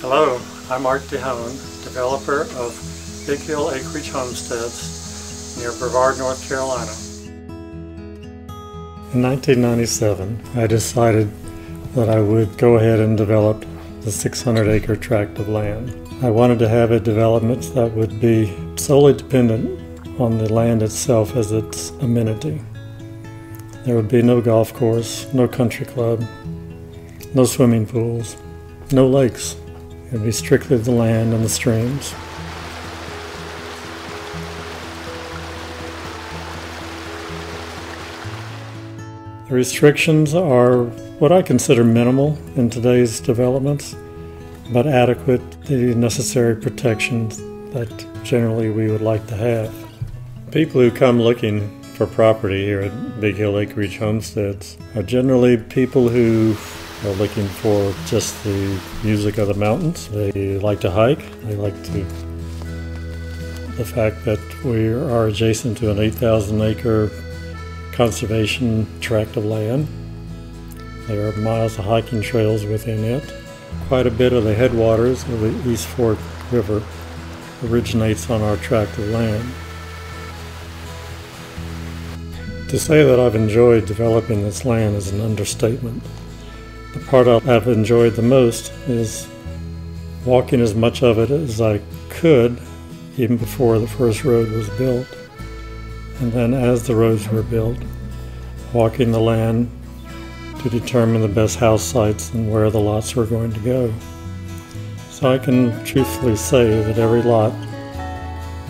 Hello, I'm Art DeHone, developer of Big Hill Acreage Homesteads near Brevard, North Carolina. In 1997, I decided that I would go ahead and develop the 600 acre tract of land. I wanted to have a development that would be solely dependent on the land itself as its amenity. There would be no golf course, no country club, no swimming pools, no lakes. Be strictly the land and the streams. The restrictions are what I consider minimal in today's developments, but adequate, the necessary protections that generally we would like to have. People who come looking for property here at Big Hill Acreage Homesteads are generally people who are looking for just the music of the mountains. They like to hike. They like to. The fact that we are adjacent to an 8,000 acre conservation tract of land. There are miles of hiking trails within it. Quite a bit of the headwaters of the East Fork River originates on our tract of land. To say that I've enjoyed developing this land is an understatement. Part I've enjoyed the most is walking as much of it as I could even before the first road was built. And then as the roads were built, walking the land to determine the best house sites and where the lots were going to go. So I can truthfully say that every lot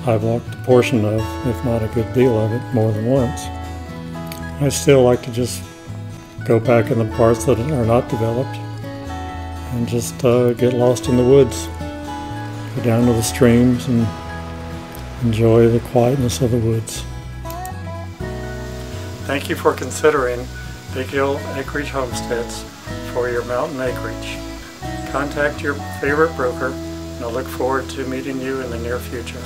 I've walked a portion of, if not a good deal of it, more than once. I still like to just go back in the parts that are not developed and just uh, get lost in the woods. Go down to the streams and enjoy the quietness of the woods. Thank you for considering Big Hill Acreage Homesteads for your mountain acreage. Contact your favorite broker and I look forward to meeting you in the near future.